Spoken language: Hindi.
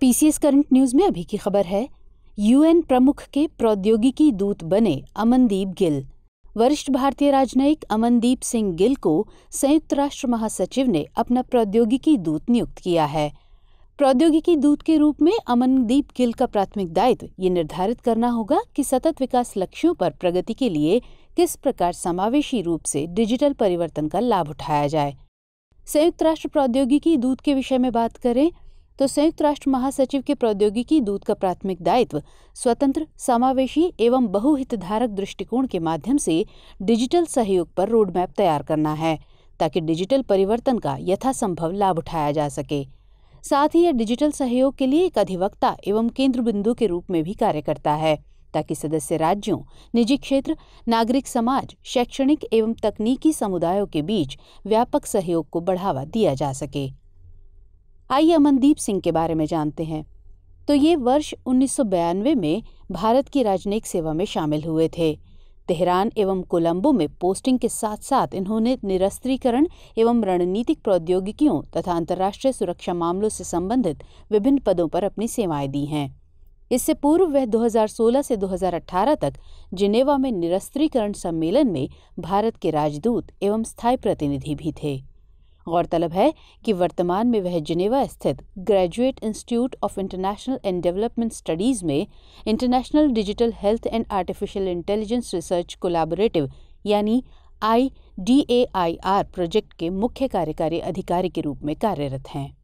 पीसीएस करंट न्यूज़ में अभी की खबर है यूएन प्रमुख के प्रौद्योगिकी दूत बने अमनदीप गिल। वरिष्ठ भारतीय राजनयिक अमनदीप सिंह गिल को संयुक्त राष्ट्र महासचिव ने अपना प्रौद्योगिकी दूत नियुक्त किया है। प्रौद्योगिकी दूत के रूप में अमनदीप गिल का प्राथमिक दायित्व ये निर्धारित करना होगा कि सतत विकास लक्ष्यों पर प्रगति के लिए किस प्रकार समावेशी रूप से डिजिटल परिवर्तन का लाभ उठाया जाए। संयुक्त राष्ट्र प्रौद्योगिकी दूत के विषय में बात करें तो संयुक्त राष्ट्र महासचिव के प्रौद्योगिकी दूत का प्राथमिक दायित्व, स्वतंत्र, समावेशी एवं बहुहितधारक दृष्टिकोण के माध्यम से डिजिटल सहयोग पर रोडमैप तैयार करना है, ताकि डिजिटल परिवर्तन का यथासंभव लाभ उठाया जा सके। साथ ही यह डिजिटल सहयोग के लिए एक अधिवक्ता एवं केंद्र बिंदु के रूप में भी कार्य करता है, ताकि सदस्य राज्यों, निजी क्षेत्र, नागरिक समाज, शैक्षणिक एवं तकनीकी समुदायों के बीच व्यापक सहयोग को बढ़ावा दिया जा सके। आइए अमनदीप सिंह के बारे में जानते हैं। तो ये वर्ष उन्नीस में भारत की राजनयिक सेवा में शामिल हुए थे। तेहरान एवं कोलंबो में पोस्टिंग के साथ साथ इन्होंने निरस्त्रीकरण एवं रणनीतिक प्रौद्योगिकियों तथा अंतर्राष्ट्रीय सुरक्षा मामलों से संबंधित विभिन्न पदों पर अपनी सेवाएँ दी हैं। इससे पूर्व वह 2016 से 2018 तक जिनेवा में निरस्त्रीकरण सम्मेलन में भारत के राजदूत एवं स्थायी प्रतिनिधि भी थे। गौरतलब है कि वर्तमान में वह जिनेवा स्थित graduate institute of international and development studies में international digital health and artificial intelligence research collaborative, यानी I D A I R project के मुख्य कार्यकारी अधिकारी के रूप में कार्यरत हैं।